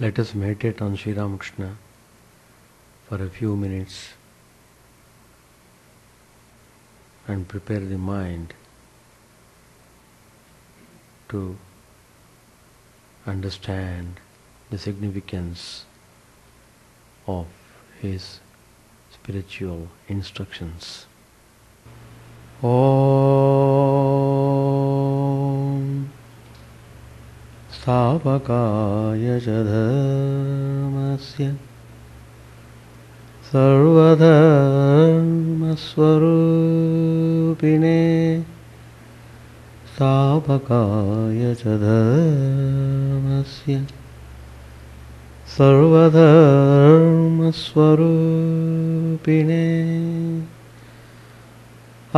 Let us meditate on Sri Ramakrishna for a few minutes and prepare the mind to understand the significance of his spiritual instructions. ॐ स्थापकाय च धर्मस्य सर्वधर्मस्वरूपिणे स्थापकाय च धर्मस्य सर्वधर्मस्वरूपिणे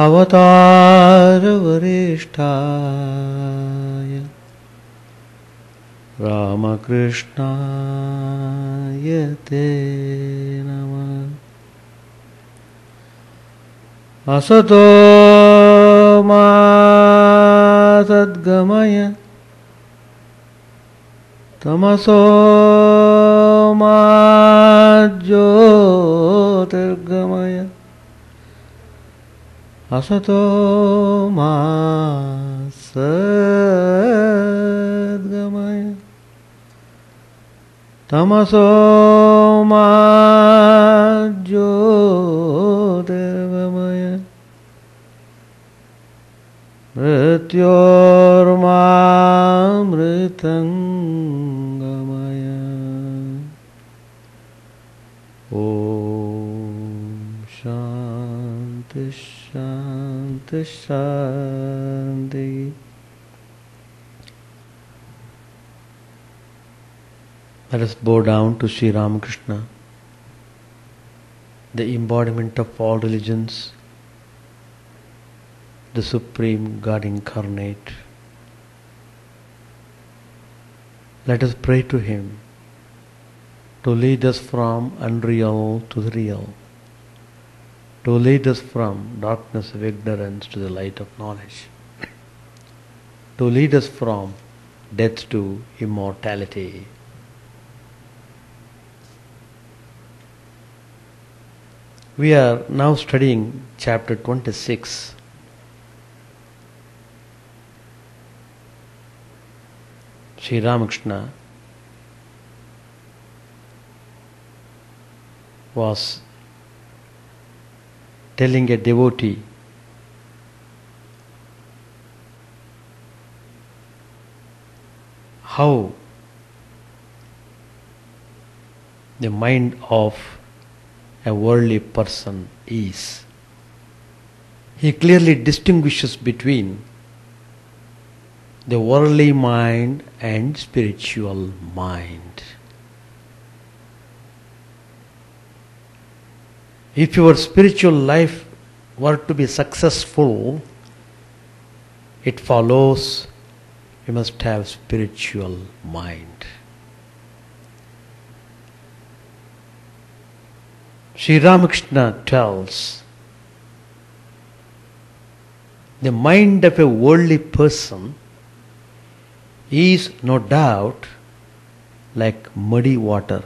अवतारवरिष्ठाय रामकृष्णाय ते नमः। असतो मा सद्गमय। तमसो मा ज्योतिर्गमय। असतो मा तमसो मा ज्योतिर्गमय मृत्योर्मामृतङ्गमय। ॐ शान्ति शान्ति शान्ति। Let us bow down to Sri Ramakrishna, the embodiment of all religions, the Supreme God incarnate. Let us pray to Him to lead us from unreal to the real, to lead us from darkness of ignorance to the light of knowledge, to lead us from death to immortality. We are now studying chapter 26. Sri Ramakrishna was telling a devotee how the mind of a worldly person is. He clearly distinguishes between the worldly mind and spiritual mind. If your spiritual life were to be successful, it follows you must have spiritual mind. Sri Ramakrishna tells the mind of a worldly person is no doubt like muddy water.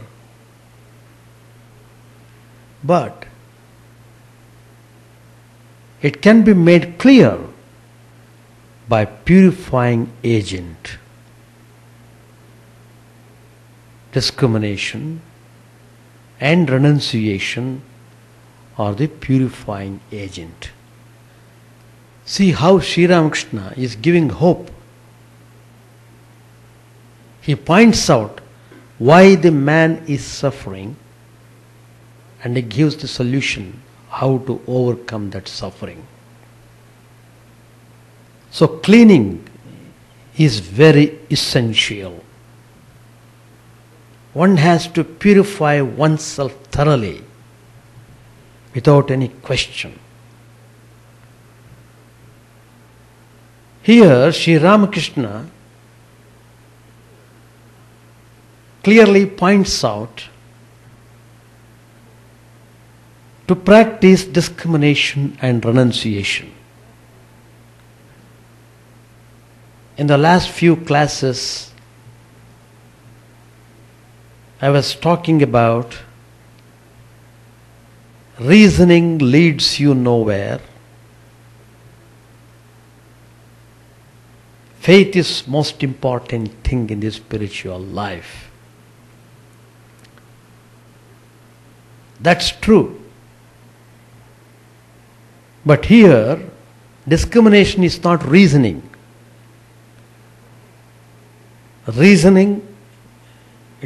But it can be made clear by purifying agent. Discrimination and renunciation are the purifying agent. See how Sri Ramakrishna is giving hope he points out why the man is suffering and he gives the solution how to overcome that suffering. So, cleaning is very essential. One has to purify oneself thoroughly without any question. Here, Sri Ramakrishna clearly points out to practice discrimination and renunciation. In the last few classes, I was talking about reasoning leads you nowhere. Faith is most important thing in the spiritual life. That's true. But here, discrimination is not reasoning. Reasoning,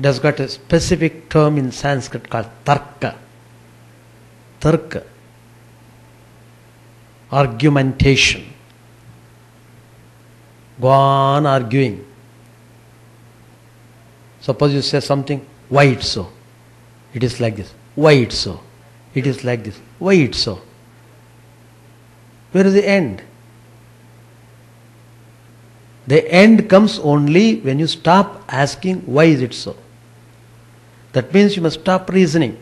it has got a specific term in Sanskrit called tarka. Tarka. Argumentation. Go on arguing. Suppose you say something, why it's so? It is like this. Why it's so? It is like this. Why it's so? Where is the end? The end comes only when you stop asking why is it so. That means you must stop reasoning.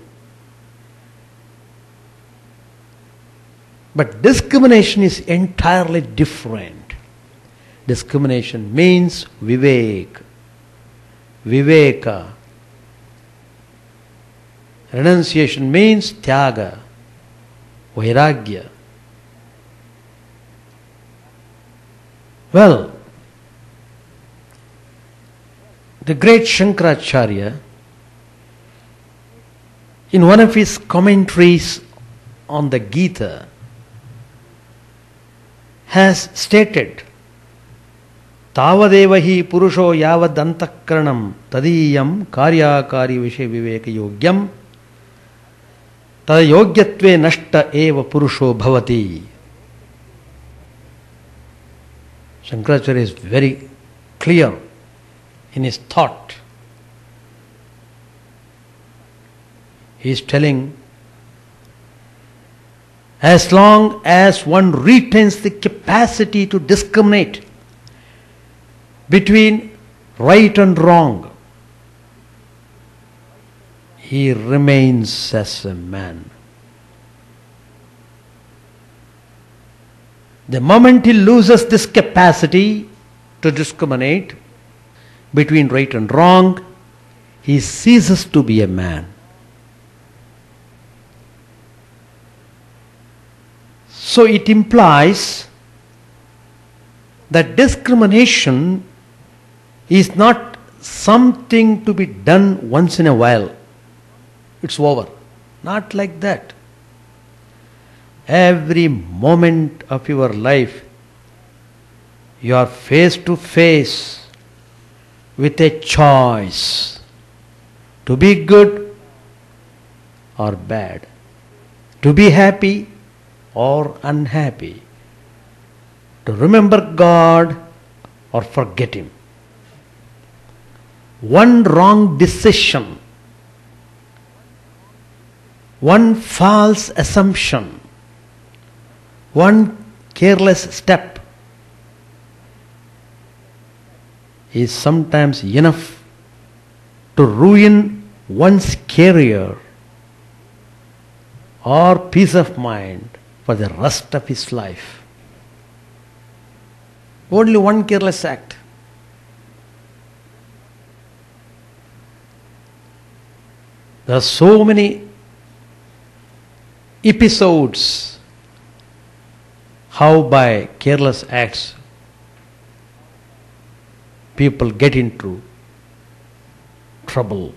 But discrimination is entirely different. Discrimination means vivek, viveka. Renunciation means tyaga, vairagya. Well, the great Shankaracharya, in one of his commentaries on the Gita, has stated तावदेव हि पुरुषो यावदन्तःकरणं तदीयं कार्याकारी विषय विवेक योग्यं तदयोग्यत्वे नष्ट एव पुरुषो भवति Shankaracharya is very clear in his thought. He is telling as long as one retains the capacity to discriminate between right and wrong, he remains as a man. The moment he loses this capacity to discriminate between right and wrong, he ceases to be a man. So it implies that discrimination is not something to be done once in a while. It's over. Not like that. Every moment of your life, you are face to face with a choice to be good or bad, to be happy or unhappy, to remember God or forget Him. One wrong decision, one false assumption, one careless step is sometimes enough to ruin one's career or peace of mind for the rest of his life. Only one careless act. There are so many episodes how by careless acts people get into trouble.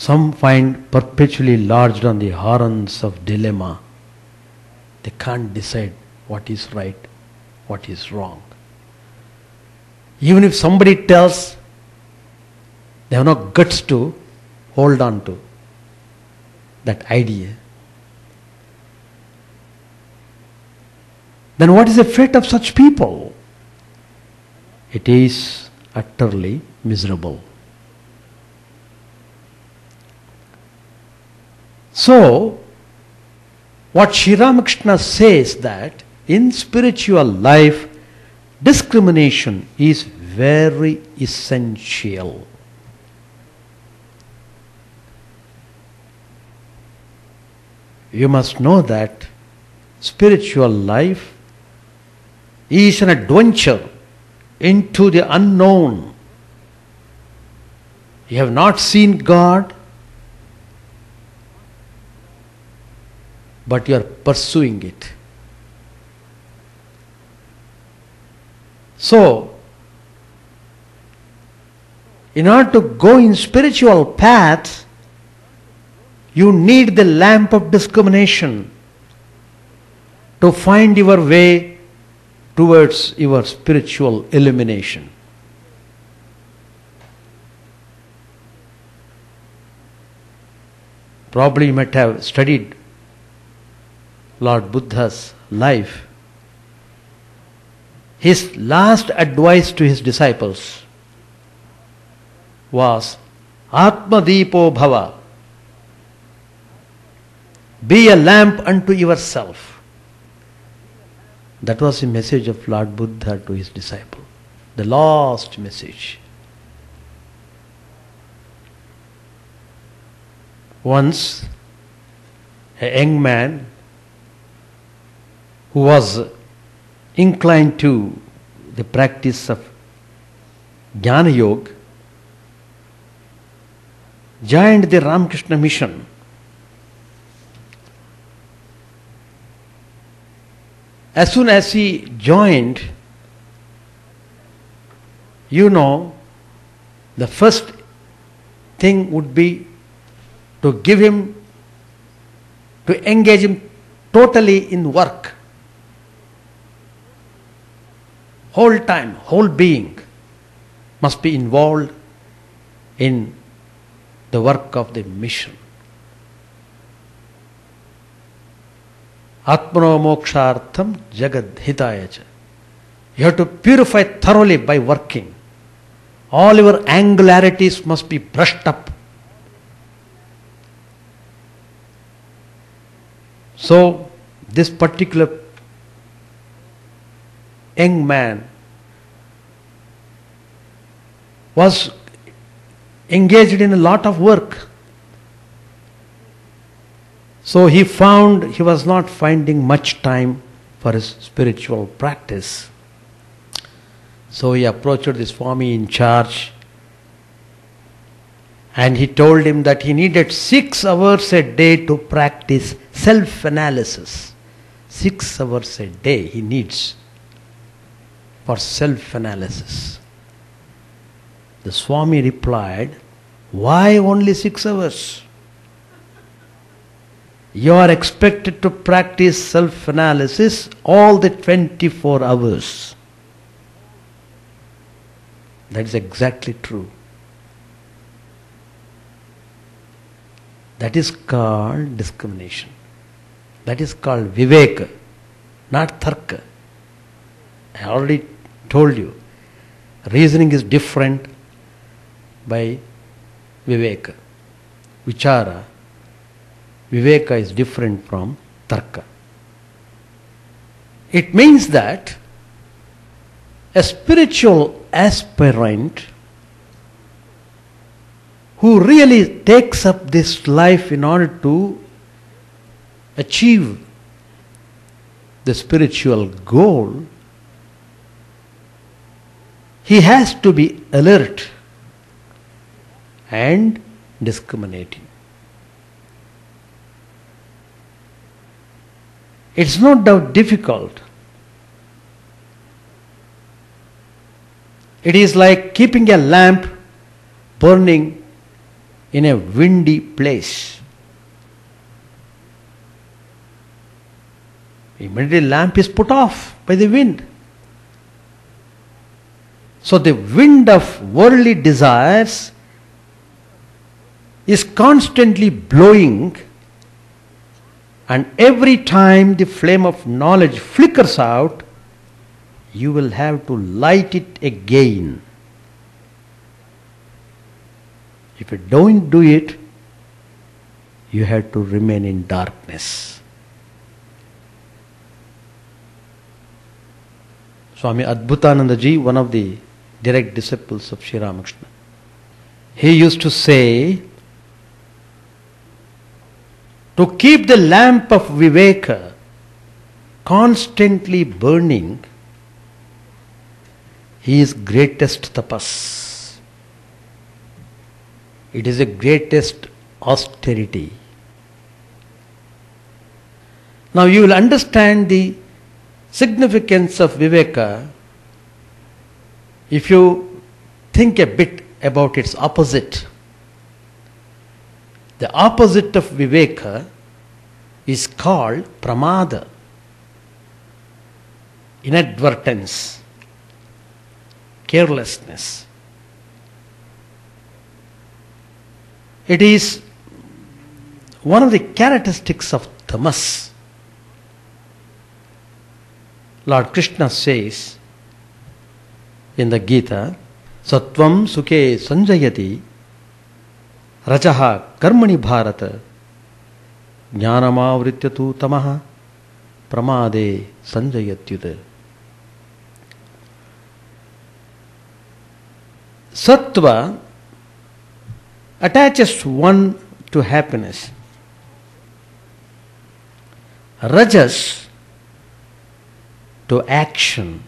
Some find perpetually lodged on the horns of dilemma. They can't decide what is right, what is wrong. Even if somebody tells, they have no guts to hold on to that idea. Then what is the fate of such people? It is utterly miserable. So, what Sri Ramakrishna says that in spiritual life, discrimination is very essential. You must know that spiritual life is an adventure into the unknown. You have not seen God, but you are pursuing it. So, in order to go in spiritual path, you need the lamp of discrimination to find your way towards your spiritual illumination. Probably you might have studied Lord Buddha's life. His last advice to his disciples was Atmadipo Bhava. Be a lamp unto yourself. That was the message of Lord Buddha to his disciple. The last message. Once, a young man who was inclined to the practice of Jnana Yoga joined the Ramakrishna mission. As soon as he joined, you know, the first thing would be to give him, to engage him totally in work. Whole time, whole being must be involved in the work of the mission. Atmano mokshartham jagad hitaya You have to purify thoroughly by working. All your angularities must be brushed up. So, this particular young man was engaged in a lot of work. So he found he was not finding much time for his spiritual practice. So he approached the Swami in charge and he told him that he needed six hours a day to practice self analysis. Six hours a day he needs for self analysis. The Swami replied, Why only six hours? You are expected to practice self analysis all the 24 hours. That is exactly true. That is called discrimination. That is called viveka, not tarka. I already told you. Reasoning is different by viveka. Vichara. Viveka is different from tarka. It means that a spiritual aspirant who really takes up this life in order to achieve the spiritual goal, he has to be alert and discriminating. It's not doubt difficult. It is like keeping a lamp burning in a windy place. Immediately lamp is put off by the wind. So the wind of worldly desires is constantly blowing and every time the flame of knowledge flickers out, you will have to light it again. If you don't do it, you have to remain in darkness. Swami Adbhutananda ji, one of the direct disciples of Sri Ramakrishna, he used to say, to keep the lamp of Viveka constantly burning, he is greatest tapas. It is the greatest austerity. Now you will understand the significance of Viveka if you think a bit about its opposite. The opposite of Viveka is called Pramada, inadvertence, carelessness. It is one of the characteristics of tamas. Lord Krishna says in the Gita, Satvam Sukhe Sanjayati Rajaha Karmani Bharata Jnanamavritya tu tamaha Pramade Sanjayatyuta. Sattva attaches one to happiness. Rajas to action.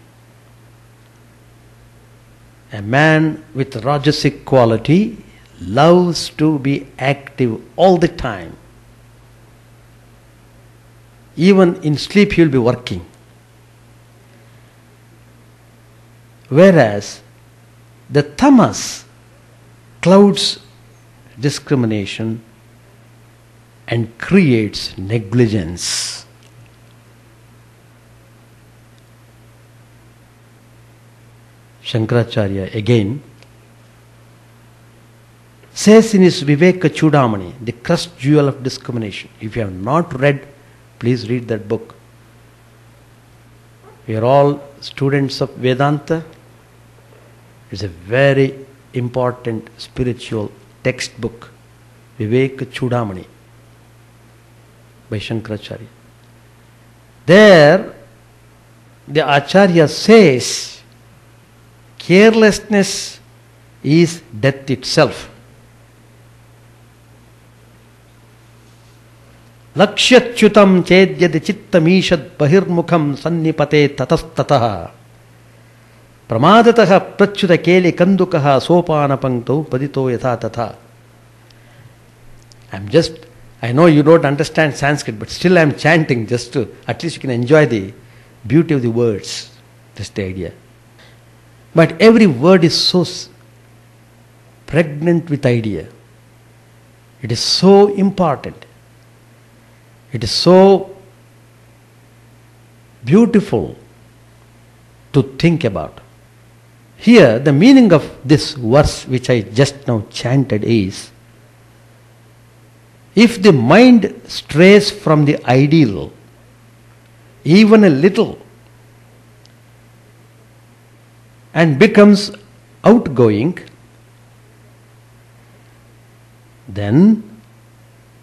A man with rajasic quality loves to be active all the time. Even in sleep, he will be working. Whereas the tamas clouds discrimination and creates negligence. Shankaracharya again says in his Viveka Chudamani, the crust jewel of discrimination. If you have not read, please read that book. We are all students of Vedanta. It's a very important spiritual textbook, Viveka Chudamani by Shankaracharya. There, the Acharya says carelessness is death itself. Lakshyachyutam chedyad chittamishad bahirmukham sannipate tatastataha pramadataha prachyuta keli kandukaha sopanapangtau padito yathatatha I am just, I know you don't understand Sanskrit, but still I am chanting just to, at least you can enjoy the beauty of the words. Just the idea. But every word is so pregnant with idea. It is so important. It is so beautiful to think about. Here, the meaning of this verse, which I just now chanted, is if the mind strays from the ideal, even a little, and becomes outgoing, then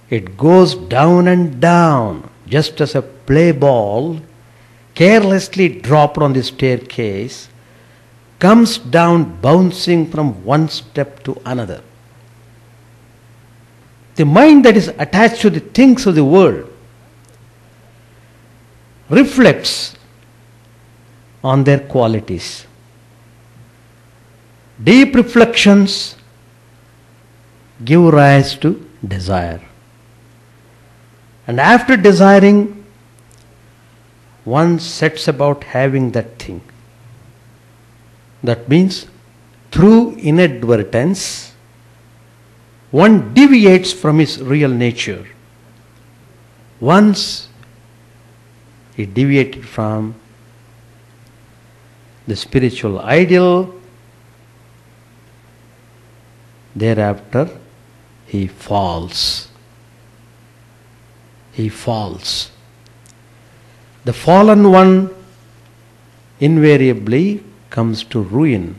it goes down and down, just as a play ball carelessly dropped on the staircase comes down bouncing from one step to another. The mind that is attached to the things of the world reflects on their qualities. Deep reflections give rise to desire. And after desiring, one sets about having that thing. That means through inadvertence, one deviates from his real nature. Once he deviated from the spiritual ideal, thereafter he falls. He falls. The fallen one invariably comes to ruin,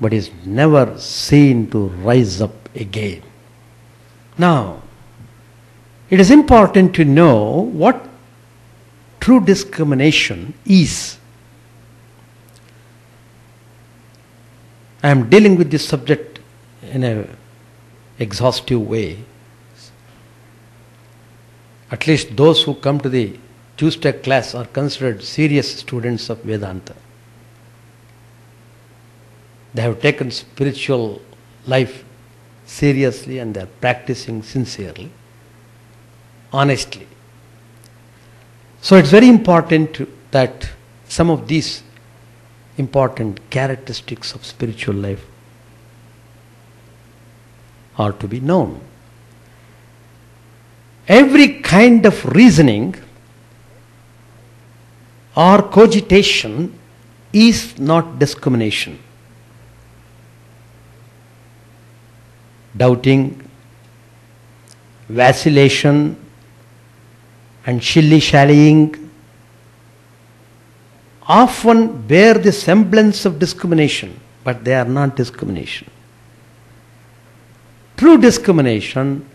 but is never seen to rise up again. Now, it is important to know what true discrimination is. I am dealing with this subject in a exhaustive way. At least those who come to the Tuesday class are considered serious students of Vedanta. they have taken spiritual life seriously and they are practicing sincerely, honestly. So it's very important that some of these important characteristics of spiritual life are to be known. Every kind of reasoning or cogitation is not discrimination. Doubting, vacillation, and shilly shallying often bear the semblance of discrimination, but they are not discrimination. True discrimination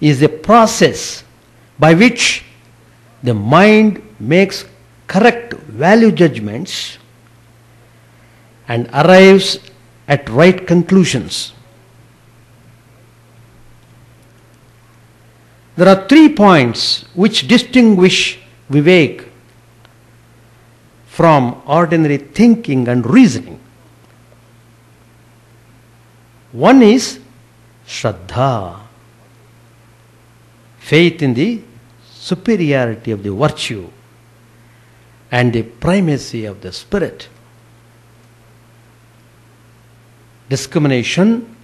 is a process by which the mind makes correct value judgments and arrives at right conclusions. There are three points which distinguish Vivek from ordinary thinking and reasoning. One is Shraddha, faith in the superiority of the virtue and the primacy of the spirit. Discrimination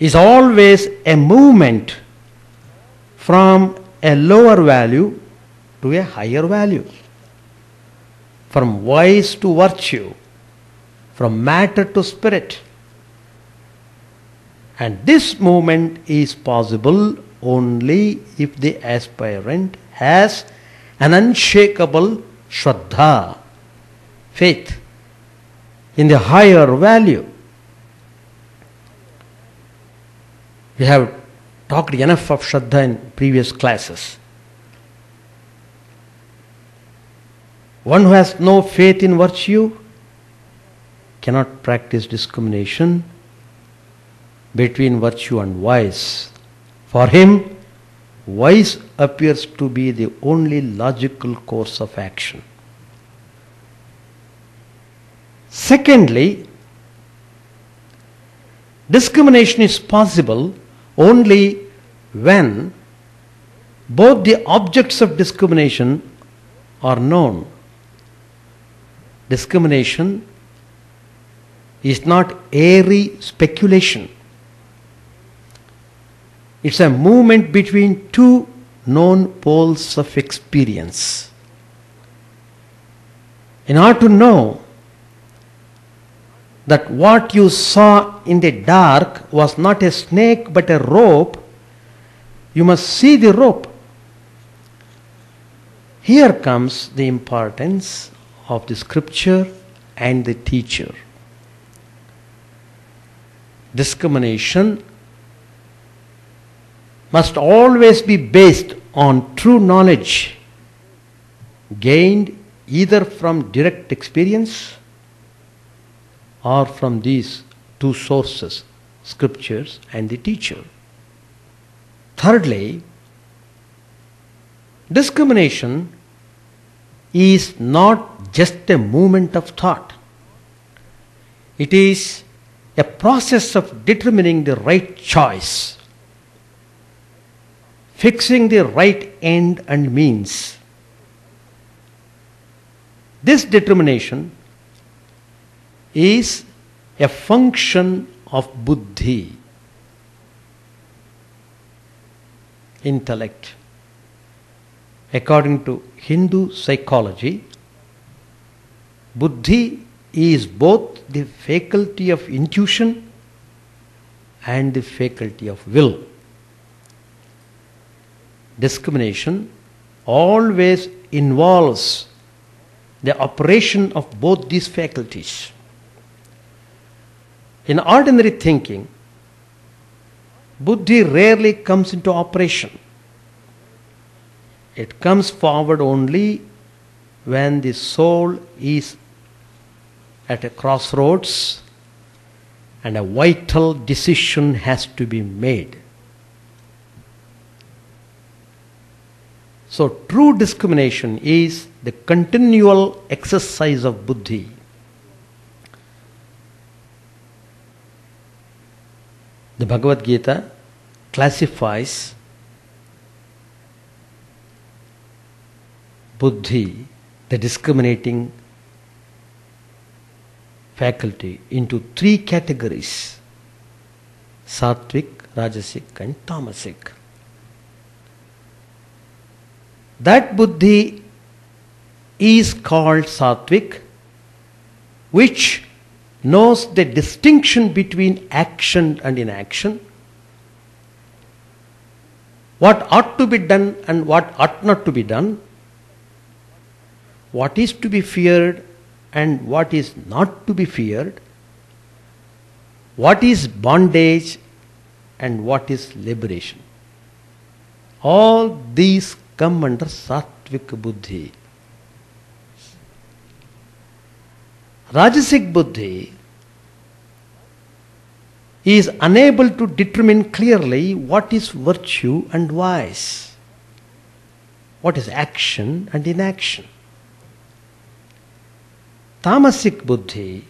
is always a movement from a lower value to a higher value, from vice to virtue, from matter to spirit. And this movement is possible only if the aspirant has an unshakable Shraddha, faith in the higher value. We have talked enough of Shraddha in previous classes. One who has no faith in virtue cannot practice discrimination between virtue and vice. For him, vice appears to be the only logical course of action. Secondly, discrimination is possible only when both the objects of discrimination are known. Discrimination is not airy speculation. It's a movement between two known poles of experience. In order to know that what you saw in the dark was not a snake but a rope, you must see the rope. Here comes the importance of the scripture and the teacher. Discrimination must always be based on true knowledge gained either from direct experience or from these two sources, scriptures and the teacher. Thirdly, discrimination is not just a movement of thought. It is a process of determining the right choice, fixing the right end and means. This determination is a function of buddhi, intellect. According to Hindu psychology, buddhi is both the faculty of intuition and the faculty of will. Discrimination always involves the operation of both these faculties. In ordinary thinking, buddhi rarely comes into operation. It comes forward only when the soul is at a crossroads and a vital decision has to be made. So, true discrimination is the continual exercise of buddhi. The Bhagavad Gita classifies buddhi, the discriminating faculty, into three categories sattvic, rajasic, and tamasic. That buddhi is called sattvic, which knows the distinction between action and inaction, what ought to be done and what ought not to be done, what is to be feared and what is not to be feared, what is bondage and what is liberation. All these come under sattvic buddhi. Rajasic buddhi is unable to determine clearly what is virtue and vice, what is action and inaction. Tamasic buddhi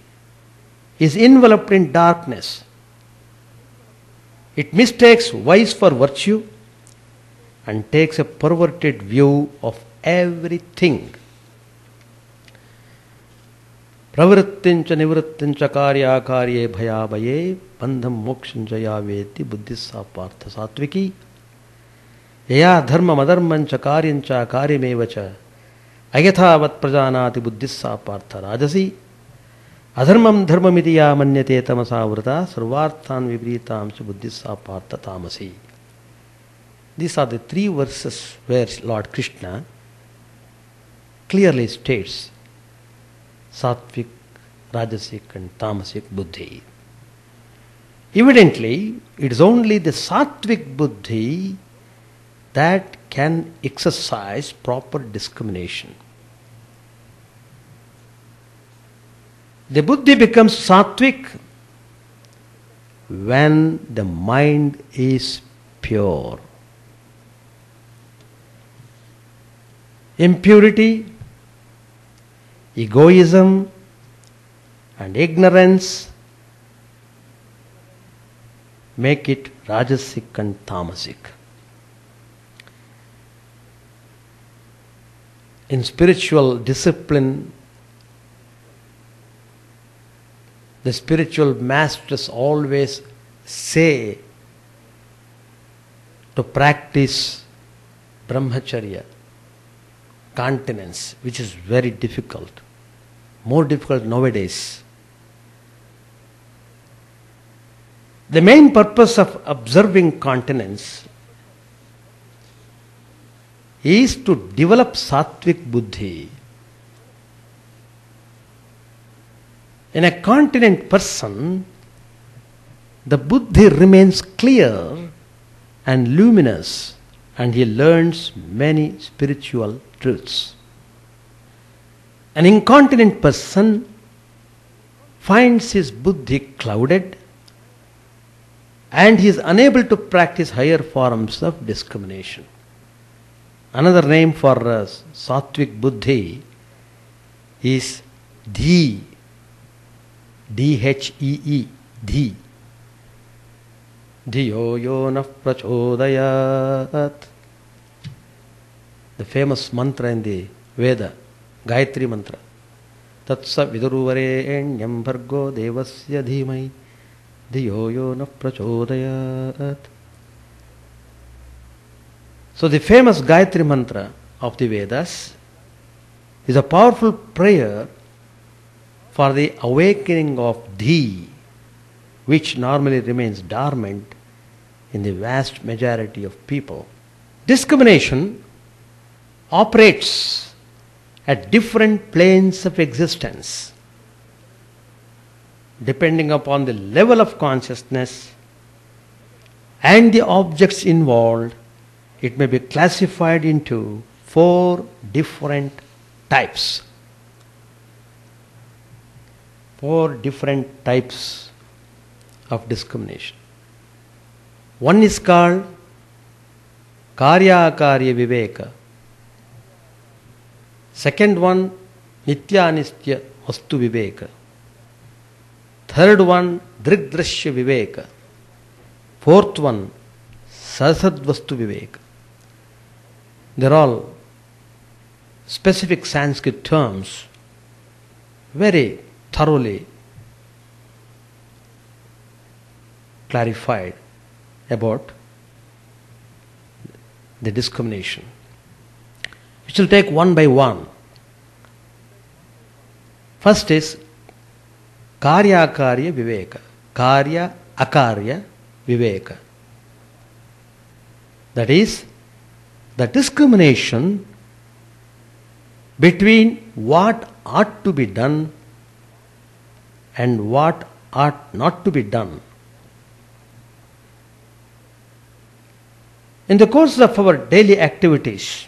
is enveloped in darkness. It mistakes vice for virtue and takes a perverted view of everything. प्रवृत्तिंच निवृत्तिंच कार्याकार्ये भयाभये बंधम मोक्षंच या वेत्ति बुद्धि सा पार्थ सात्विकी यया धर्म अधर्मंच कार्यंच कार्यमेव च अयथावत् प्रजानाति बुद्धिस्सा पार्थ राजसी। अधर्मम धर्ममिति या मन्यते तमसा वृता सर्वार्थान विपरीतांश बुद्धिस्सा पार्थ तामसी। This are the three verses where lord Krishna clearly states sattvic rajasic and तामसिक बुद्धि Evidently, it is only the sattvic buddhi that can exercise proper discrimination. The buddhi becomes sattvic when the mind is pure. Impurity, egoism, and ignorance make it rajasic and tamasic. In spiritual discipline, the spiritual masters always say to practice brahmacharya, continence, which is very difficult, more difficult nowadays. The main purpose of observing continence is to develop sattvic buddhi. In a continent person, the buddhi remains clear and luminous and he learns many spiritual truths. An incontinent person finds his buddhi clouded and he is unable to practice higher forms of discrimination. Another name for uh, sattvic buddhi is dhi, D H E dhi. धियो यो न प्रचोदयात। The famous मंत्र इन दि वेद गायत्री मंत्र तत्स विदुर्वरेण्यं भर्गो देवस्य धीमहि धियो यो न प्रचोदयात। So the famous Gayatri mantra of the Vedas is a powerful prayer for the awakening of Dhi, which normally remains dormant in the vast majority of people. Discrimination operates at different planes of existence depending upon the level of consciousness and the objects involved it may be classified into four different types. Four different types of discrimination. One is called Karya Karya Viveka. Second one, Nitya Nitya Vastu Viveka. Third one, Drigdrashya Viveka. Fourth one, Sasadvastu Vivek. They're all specific Sanskrit terms, very thoroughly clarified about the discrimination. We shall take one by one. First is Karya Akarya Viveka. Karya Akarya Viveka. That is, the discrimination between what ought to be done and what ought not to be done. In the course of our daily activities,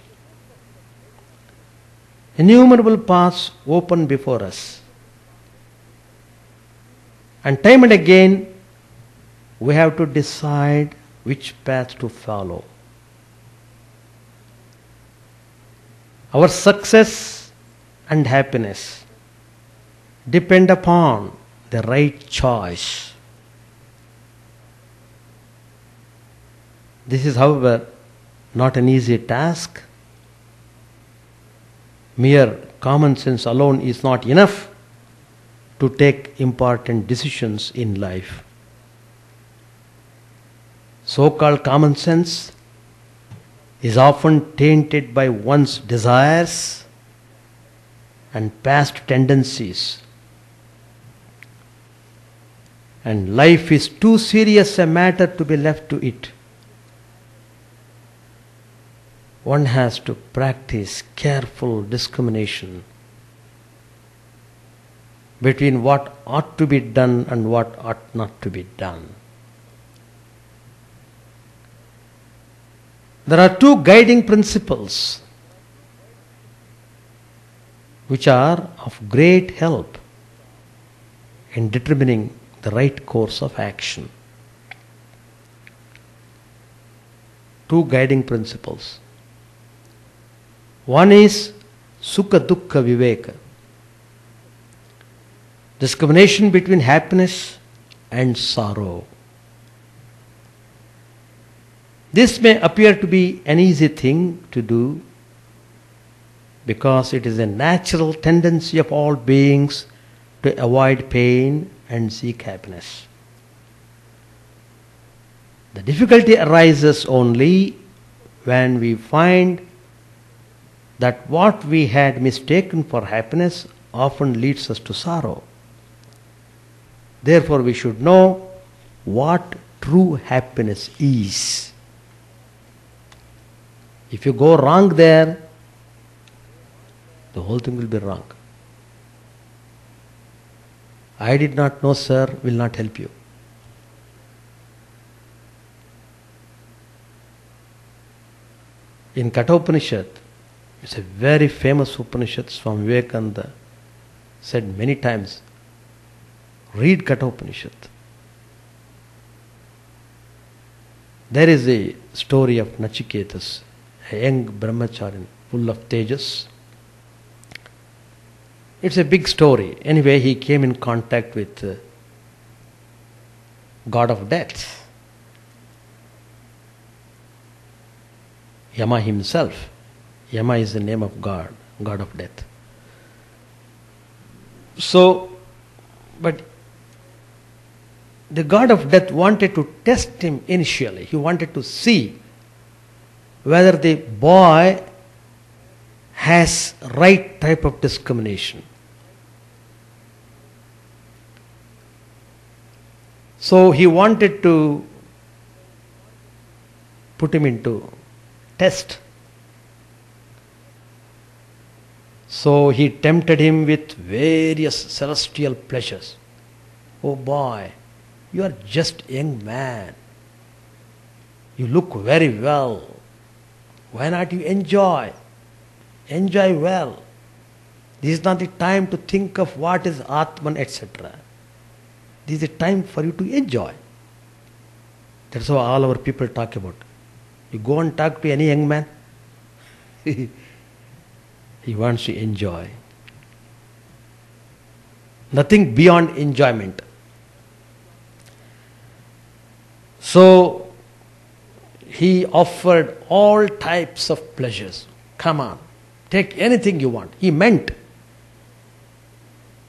innumerable paths open before us. And time and again, we have to decide which path to follow. Our success and happiness depend upon the right choice. This is, however, not an easy task. Mere common sense alone is not enough to take important decisions in life. So called common sense is often tainted by one's desires and past tendencies. And life is too serious a matter to be left to it. One has to practice careful discrimination between what ought to be done and what ought not to be done. There are two guiding principles which are of great help in determining the right course of action. Two guiding principles. One is Sukha Dukkha Viveka, discrimination between happiness and sorrow. This may appear to be an easy thing to do because it is a natural tendency of all beings to avoid pain and seek happiness. The difficulty arises only when we find that what we had mistaken for happiness often leads us to sorrow. Therefore, we should know what true happiness is. If you go wrong there, the whole thing will be wrong. I did not know, sir, will not help you. In Kathopanishad, it's a very famous Upanishad, Swami Vivekananda said many times, read Kathopanishad. There is a story of Nachiketas, a young brahmacharin full of tejas. It's a big story. Anyway, he came in contact with uh, god of death, Yama himself. Yama is the name of God, god of death. So, but the god of death wanted to test him initially. He wanted to see whether the boy has right type of discrimination. So he wanted to put him into test. So he tempted him with various celestial pleasures. Oh boy, you are just young man. You look very well. Why not you enjoy? Enjoy well. This is not the time to think of what is Atman, etc. This is a time for you to enjoy. That's how all our people talk about. You go and talk to any young man, he wants to enjoy. Nothing beyond enjoyment. So he offered all types of pleasures. Come on, take anything you want. He meant.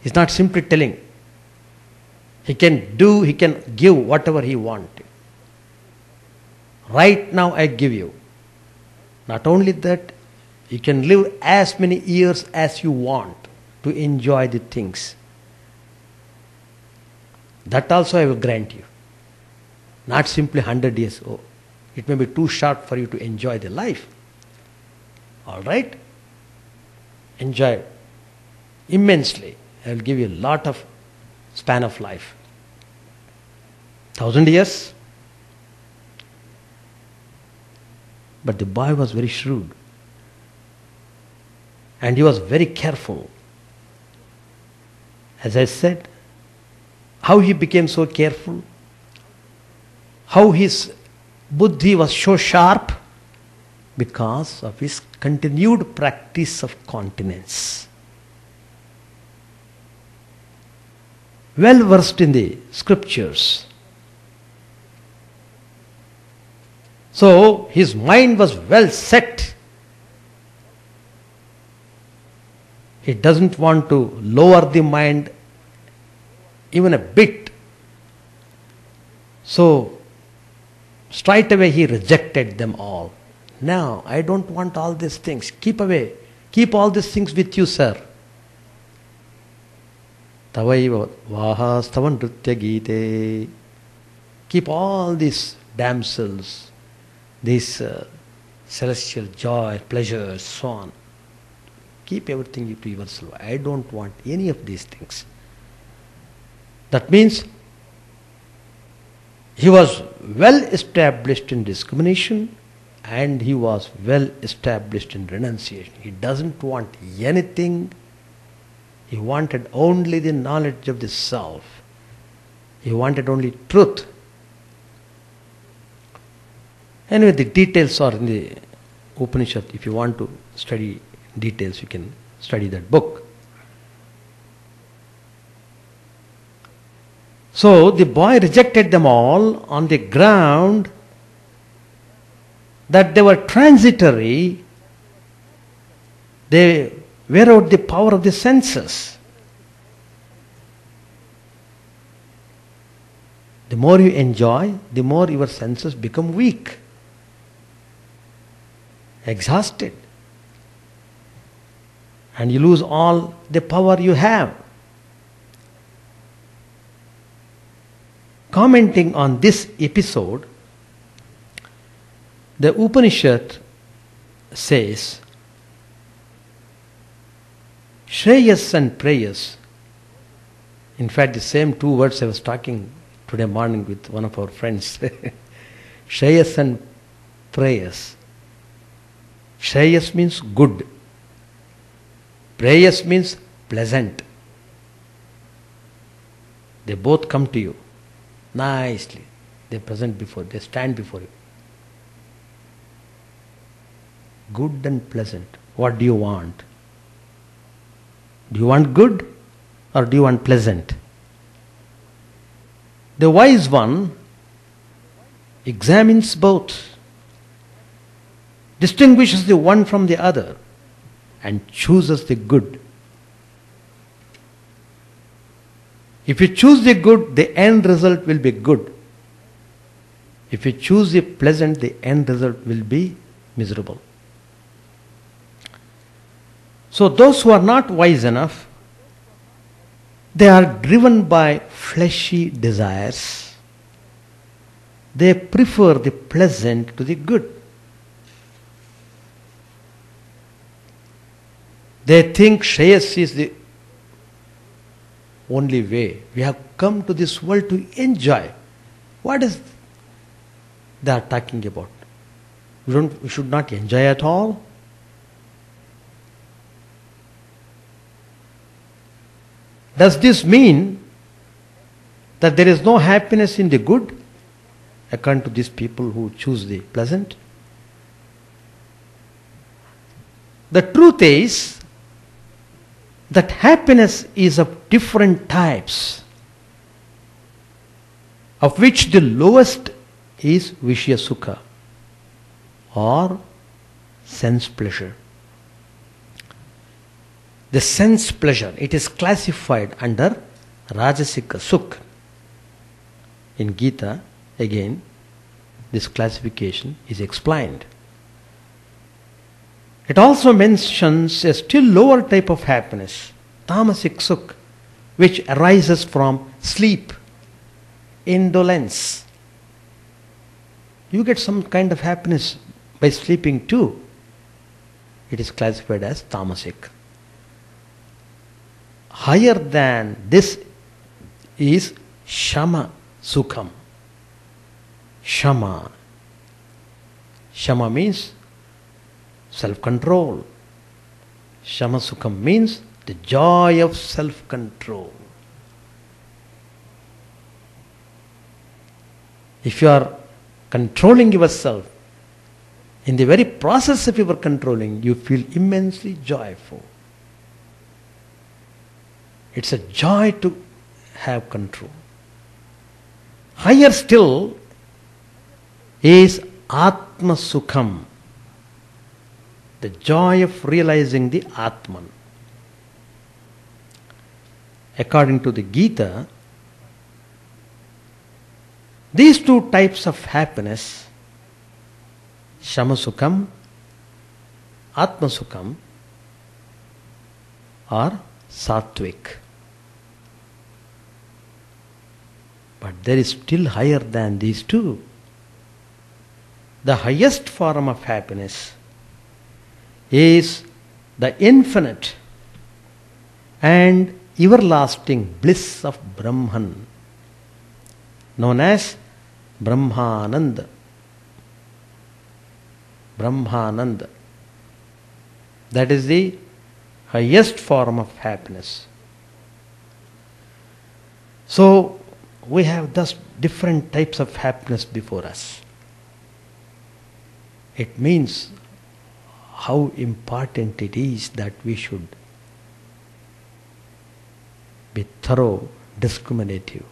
He's not simply telling. He can do, he can give whatever he wants. Right now I give you. Not only that, you can live as many years as you want to enjoy the things. That also I will grant you. Not simply 100 years. Oh, it may be too short for you to enjoy the life. All right? Enjoy immensely. I will give you a lot of span of life. Thousand years? But the boy was very shrewd. And he was very careful. As I said, how he became so careful, how his buddhi was so sharp, because of his continued practice of continence. Well versed in the scriptures. So his mind was well set. He doesn't want to lower the mind even a bit. So straight away he rejected them all. No, I don't want all these things. Keep away. Keep all these things with you, sir. Tavaiva vahastavan nritya gite. Keep all these damsels, these uh, celestial joy, pleasures, so on. Keep everything to yourself. I don't want any of these things. That means he was well established in discrimination and he was well established in renunciation. He doesn't want anything, he wanted only the knowledge of the self, he wanted only truth. Anyway, the details are in the Upanishad. If you want to study details, you can study that book. So the boy rejected them all on the ground that they were transitory, they wear out the power of the senses. The more you enjoy, the more your senses become weak, exhausted, and you lose all the power you have. Commenting on this episode, the Upanishad says, Shreyas and Preyas. In fact, the same two words I was talking today morning with one of our friends. Shreyas and Preyas. Shreyas means good. Preyas means pleasant. They both come to you nicely. They present before, they stand before you. Good and pleasant. What do you want? Do you want good or do you want pleasant? The wise one examines both, distinguishes the one from the other, and chooses the good. If you choose the good, the end result will be good. If you choose the pleasant, the end result will be miserable. So, those who are not wise enough, they are driven by fleshy desires. They prefer the pleasant to the good. They think Shreyas is the only way. We have come to this world to enjoy. What is they are talking about? We, don't, we should not enjoy at all. Does this mean that there is no happiness in the good, according to these people who choose the pleasant? The truth is that happiness is of different types, of which the lowest is Vishaya Sukha or sense pleasure. The sense pleasure, it is classified under Rajasika Sukha. In Gita, again, this classification is explained. It also mentions a still lower type of happiness, tamasic sukh, which arises from sleep, indolence. You get some kind of happiness by sleeping too. It is classified as tamasic. Higher than this is shama sukham. Shama. Shama means self control. Shama Sukham means the joy of self control. If you are controlling yourself, in the very process of your controlling, you feel immensely joyful. It's a joy to have control. Higher still is Atma Sukham the joy of realizing the Atman. According to the Gita, these two types of happiness, Shamasukam, Atmasukam, are sattvic. But there is still higher than these two. The highest form of happiness is the infinite and everlasting bliss of Brahman, known as Brahmananda. Brahmananda. That is the highest form of happiness. So, we have thus different types of happiness before us. It means how important it is that we should be thorough, discriminative.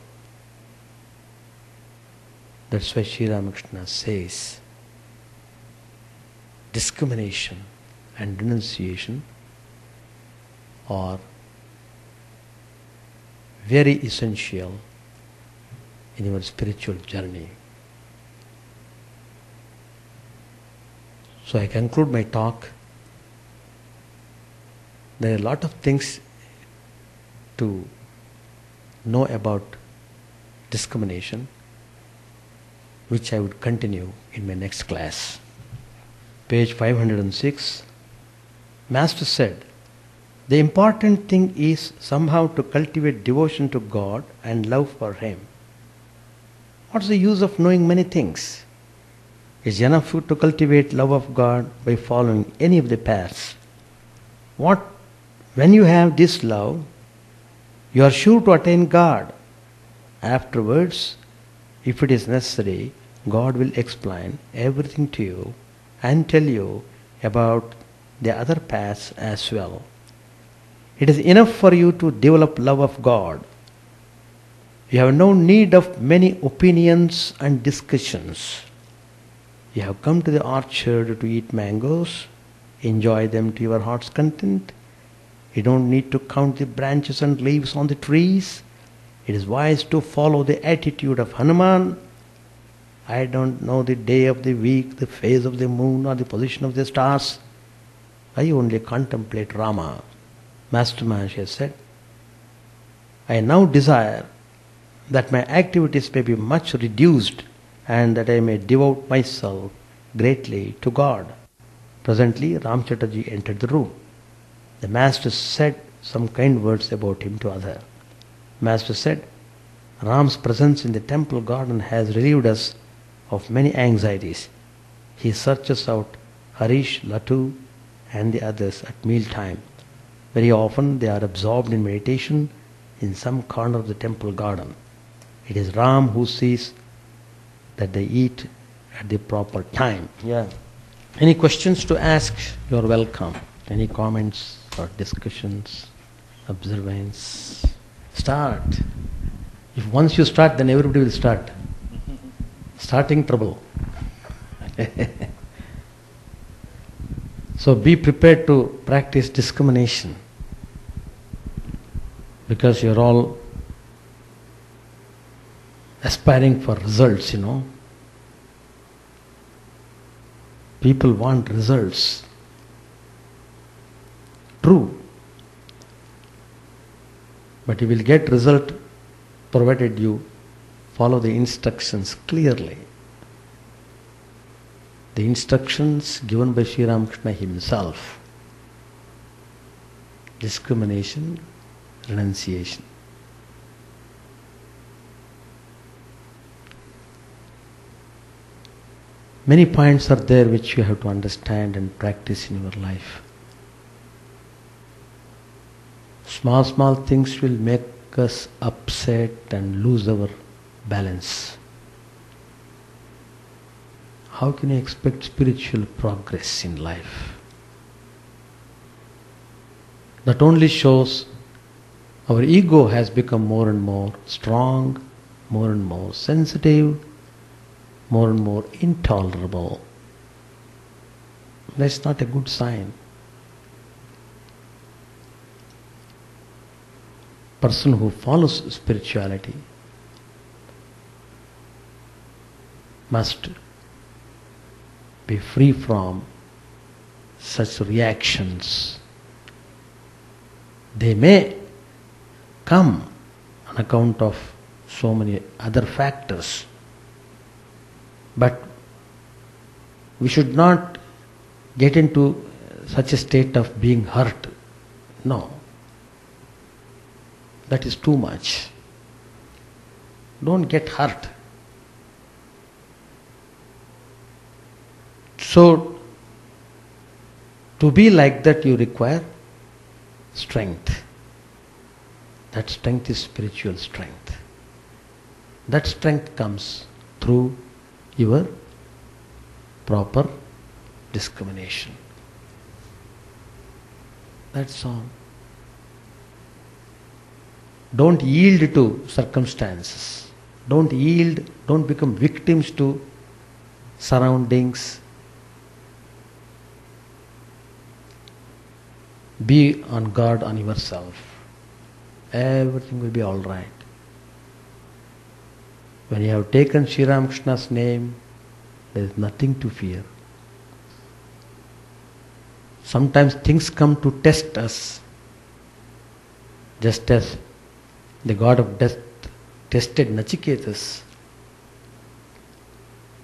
That's why Sri Ramakrishna says discrimination and renunciation are very essential in your spiritual journey. So I conclude my talk. There are a lot of things to know about discrimination, which I would continue in my next class. Page 506. Master said, The important thing is somehow to cultivate devotion to God and love for Him. What's the use of knowing many things? It's enough to cultivate love of God by following any of the paths. What when you have this love, you are sure to attain God. Afterwards, if it is necessary, God will explain everything to you and tell you about the other paths as well. It is enough for you to develop love of God. You have no need of many opinions and discussions. You have come to the orchard to eat mangoes, enjoy them to your heart's content. You don't need to count the branches and leaves on the trees. It is wise to follow the attitude of Hanuman. I don't know the day of the week, the phase of the moon, or the position of the stars. I only contemplate Rama. Master Maharshi said, I now desire that my activities may be much reduced and that I may devote myself greatly to God. Presently, Ram Chatterjee entered the room. The master said some kind words about him to other. Master said, Ram's presence in the temple garden has relieved us of many anxieties. He searches out Harish, Latu, and the others at meal time. Very often they are absorbed in meditation in some corner of the temple garden. It is Ram who sees that they eat at the proper time. Yeah. Any questions to ask? You are welcome. Any comments or discussions, observance? Start. If once you start, then everybody will start. starting trouble. so be prepared to practice discrimination because you're all aspiring for results, you know. People want results. True. But you will get result provided you follow the instructions clearly. The instructions given by Sri Ramakrishna himself. Discrimination, renunciation. Many points are there which you have to understand and practice in your life. Small, small things will make us upset and lose our balance. How can you expect spiritual progress in life? That only shows our ego has become more and more strong, more and more sensitive, more and more intolerable. That's not a good sign. Person who follows spirituality must be free from such reactions. They may come on account of so many other factors but we should not get into such a state of being hurt. No. That is too much. Don't get hurt. So, to be like that, you require strength. That strength is spiritual strength. That strength comes through your proper discrimination. That's all. Don't yield to circumstances. Don't yield, don't become victims to surroundings. Be on guard on yourself. Everything will be all right. When you have taken Sri Ramakrishna's name, there is nothing to fear. Sometimes things come to test us, just as the god of death tested Nachiketas.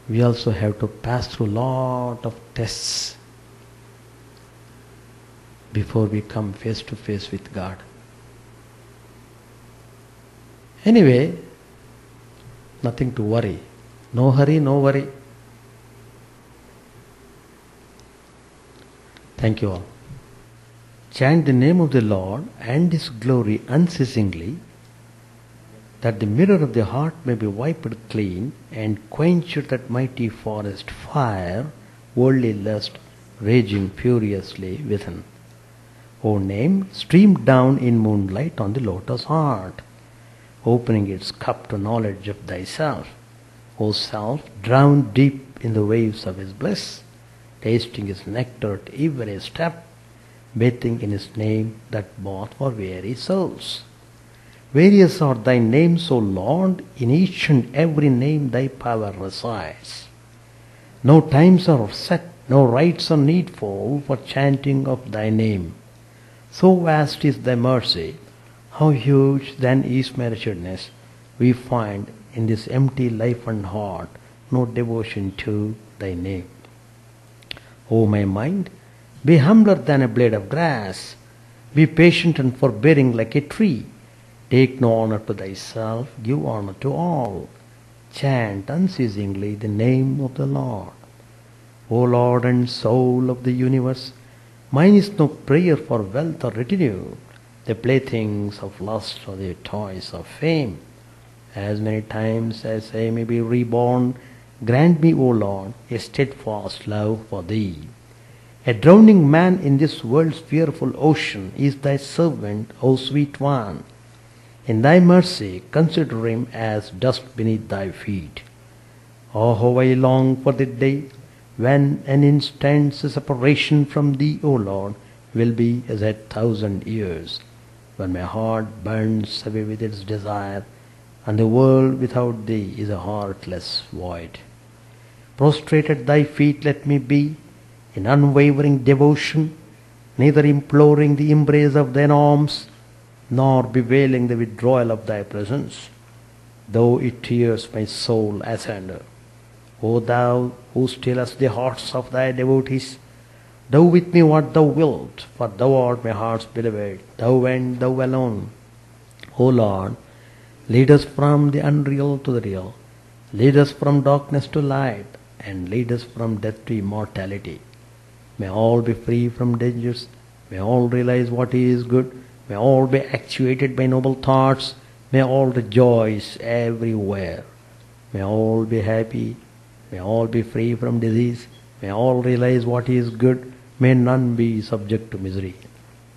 We also have to pass through a lot of tests before we come face to face with God. Anyway, nothing to worry. No hurry, no worry. Thank you all. Chant the name of the Lord and His glory unceasingly, that the mirror of the heart may be wiped clean and quench that mighty forest fire, worldly lust raging furiously within. O name, stream down in moonlight on the lotus heart opening its cup to knowledge of thyself. O self, drowned deep in the waves of his bliss, tasting his nectar at every step, bathing in his name that bought for weary souls. Various are thy names, O Lord, in each and every name thy power resides. No times are set, no rites are needful for chanting of thy name. So vast is thy mercy, how huge then is my we find in this empty life and heart no devotion to thy name. O my mind, be humbler than a blade of grass, be patient and forbearing like a tree. Take no honor to thyself, give honor to all. Chant unceasingly the name of the Lord. O Lord and soul of the universe, mine is no prayer for wealth or retinue the playthings of lust or the toys of fame. As many times as I may be reborn, grant me, O Lord, a steadfast love for Thee. A drowning man in this world's fearful ocean is Thy servant, O sweet one. In Thy mercy, consider him as dust beneath Thy feet. Oh, how I long for the day when an instant's separation from thee, O Lord, will be as a thousand years, when my heart burns away with its desire, and the world without thee is a heartless void. Prostrate at thy feet let me be, in unwavering devotion, neither imploring the embrace of thine arms, nor bewailing the withdrawal of thy presence, though it tears my soul asunder. O thou who stillest the hearts of thy devotees, do with me what thou wilt, for thou art my heart's beloved, thou and thou alone. O Lord, lead us from the unreal to the real, lead us from darkness to light, and lead us from death to immortality. May all be free from dangers, may all realize what is good, may all be actuated by noble thoughts, may all rejoice everywhere, may all be happy, may all be free from disease, may all realize what is good, may none be subject to misery.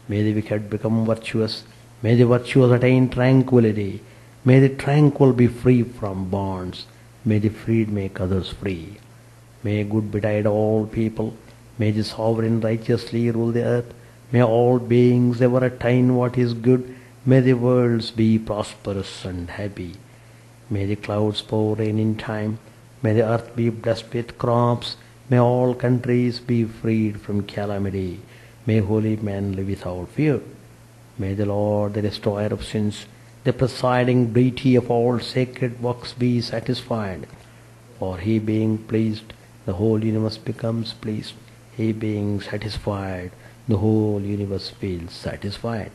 May the wicked become virtuous, may the virtuous attain tranquility, may the tranquil be free from bonds, may the freed make others free. May good betide all people, may the sovereign righteously rule the earth, may all beings ever attain what is good, may the worlds be prosperous and happy. May the clouds pour rain in time, may the earth be blessed with crops, may all countries be freed from calamity, may holy men live without fear. May the Lord, the destroyer of sins, the presiding deity of all sacred works be satisfied. For he being pleased, the whole universe becomes pleased. He being satisfied, the whole universe feels satisfied.